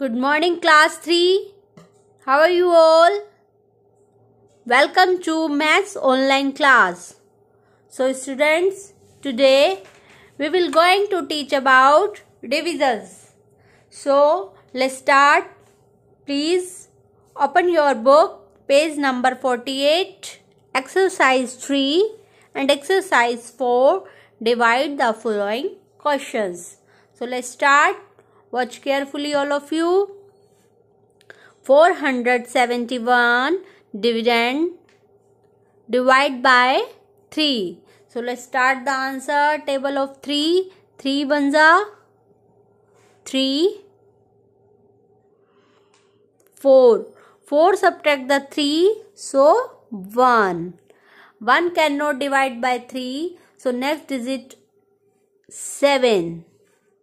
Good morning, class 3. How are you all? Welcome to Maths online class. So, students, today we will going to teach about divisors. So, let's start. Please open your book, page number 48, exercise 3 and exercise 4. Divide the following questions. So, let's start. Watch carefully, all of you. 471 dividend divide by 3 so let's start the answer. Table of 3 3 banza 3 4 4 subtract the 3 so 1 1 cannot divide by 3 so next digit 7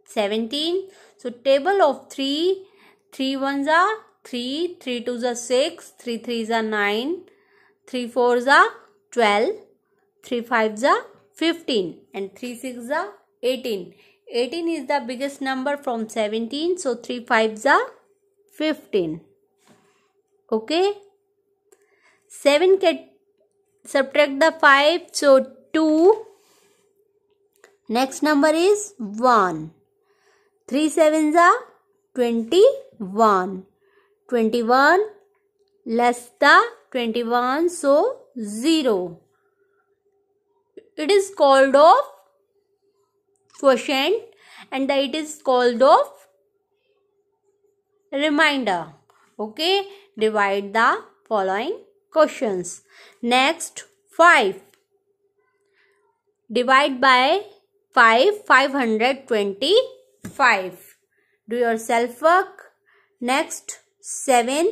17 so table of 3 3 ones are 3, 3 2s are 6, 3 3s are 9, 3 4s are 12, 3 5s are 15 and 3 6s are 18. 18 is the biggest number from 17 so 3 5s are 15. Okay. 7 can subtract the 5 so 2. Next number is 1. 3 7s are 21. 21 less the 21 so 0 it is called of quotient and it is called of remainder okay divide the following questions. Next 5 divide by 5 525 do your self work next seven.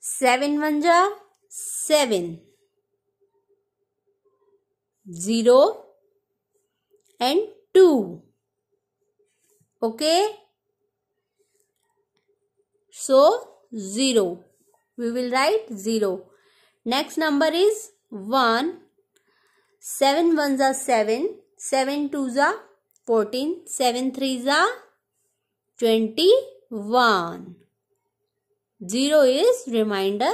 Seven one ja seven. Zero and two. Okay? So zero. We will write zero. Next number is one. Seven ones are seven. Seven twos are fourteen seven threes are twenty 1. 0 is reminder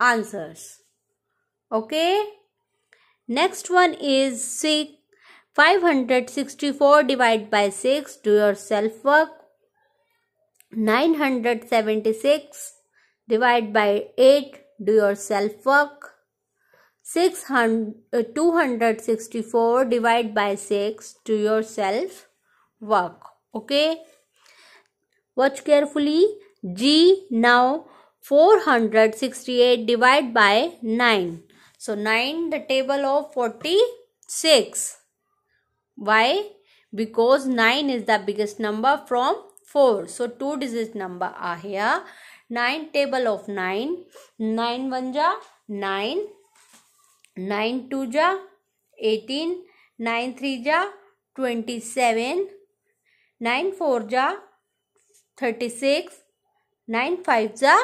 answers. Okay. Next one is 6. 564 divided by 6. Do your self work. 976 divided by 8. Do your self work. 600, uh, 264 divided by 6. to yourself work. Okay. Watch carefully. G now 468 divided by 9. So 9 the table of 46. Why? Because 9 is the biggest number from 4. So 2 digit number are here. 9 table of 9. 9 1 ja 9. Nine two जा, eighteen, nine three जा, twenty seven, nine four जा, thirty six, nine five जा,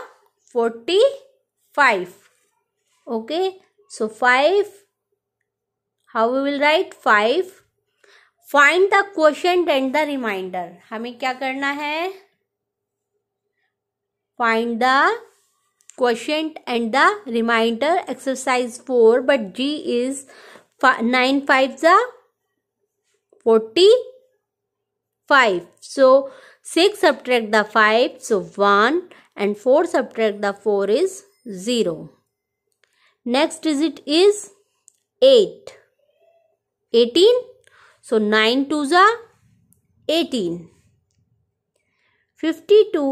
forty five. Okay? So five how we will write five find the question and the reminder हमें क्या करना है? Find the quotient and the remainder exercise 4 but g is 9 5s are 45 so 6 subtract the 5 so 1 and 4 subtract the 4 is 0 next digit is 8 18 so 9 twos are 18 52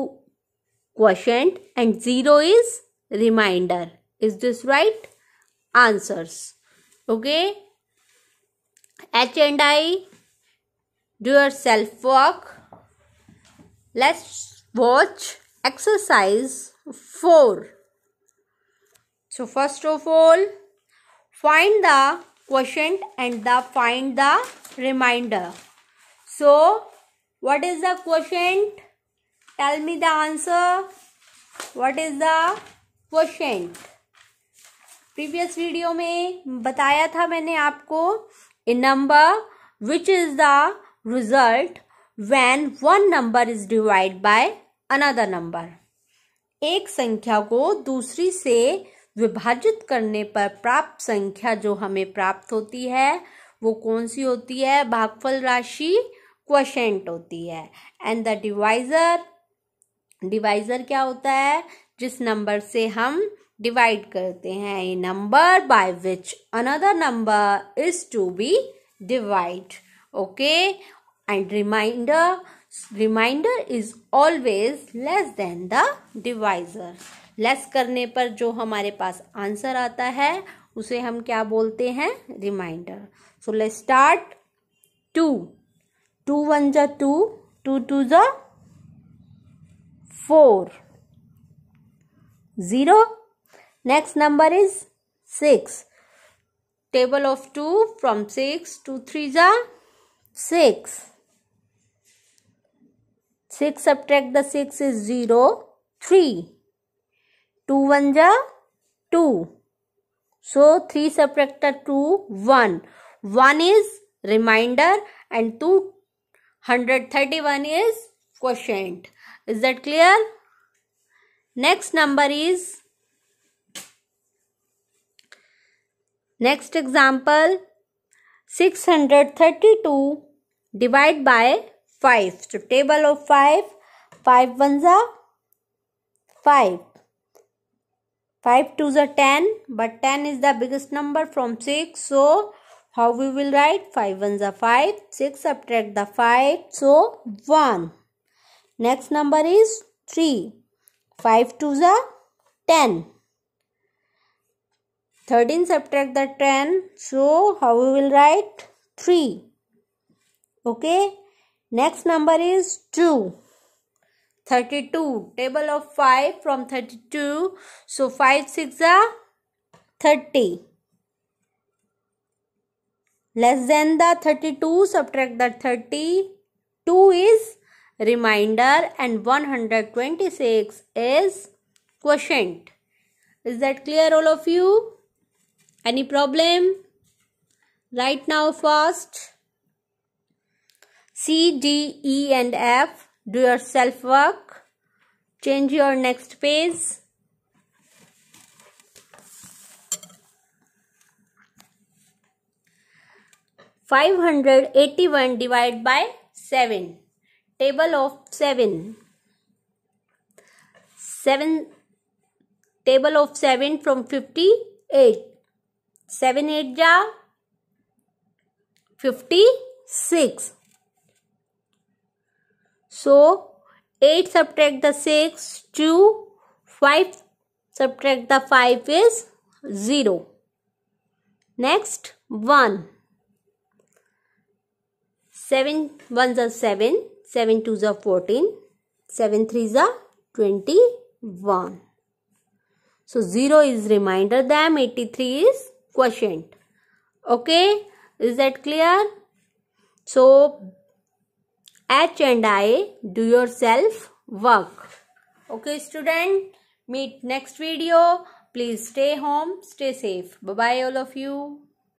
quotient and 0 is remainder is this right answers okay h and i do your self work Let's watch exercise 4. So first of all, find the quotient and the find the remainder. So what is the quotient? Tell me the answer. What is the quotient? Previous video में बताया था मैंने आपको a number which is the result when one number is divide by another number एक संख्या को दूसरी से विभाजित करने पर प्राप्त संख्या जो हमें प्राप्त होती है, वो कौन सी होती है भागफल राशि क्वेशेंट होती है एंड द डिवाइजर डिवाइजर क्या होता है? जिस नंबर से हम डिवाइड करते हैं a number by which another number is to be divide okay and reminder reminder is always less than the divisor less करने पर जो हमारे पास आंसर आता है, उसे हम क्या बोलते हैं? Reminder so let start two two one जा टू टू टू जा four zero next number is 6 table of 2 from 6 to 3 is 6 6 subtract the 6 is 0 3 2 1 ja 2 so 3 subtract the 2 1 1 is remainder and 231 is quotient. Is that clear? Next number is next example 632 divide by 5 so table of 5 5 ones are 5 5 twos are 10 but 10 is the biggest number from 6 so how we will write? 5 ones are 5 6 subtract the 5 so 1 next number is 3 5 twos are 10. 13 subtract the 10. So how we will write? 3. Okay. Next number is 2. 32. Table of 5 from 32. So 5 6 are 30. Less than the 32 subtract the 30. 2 is remainder and 126 is quotient. Is that clear all of you? Any problem? Right now fast. C, D, E and F. Do your self work. Change your next page. Five hundred eighty one divided by seven table of 7 7 table of 7 from 58 7 8 ja 56 so 8 subtract the 6 2 5 subtract the 5 is 0 next 1 7 1s are 7 7 2s are 14 7 3s are 21 so 0 is remainder them 83 is quotient. Okay is that clear? So h and i do yourself work. Okay student meet next video. Please stay home stay safe. Bye bye all of you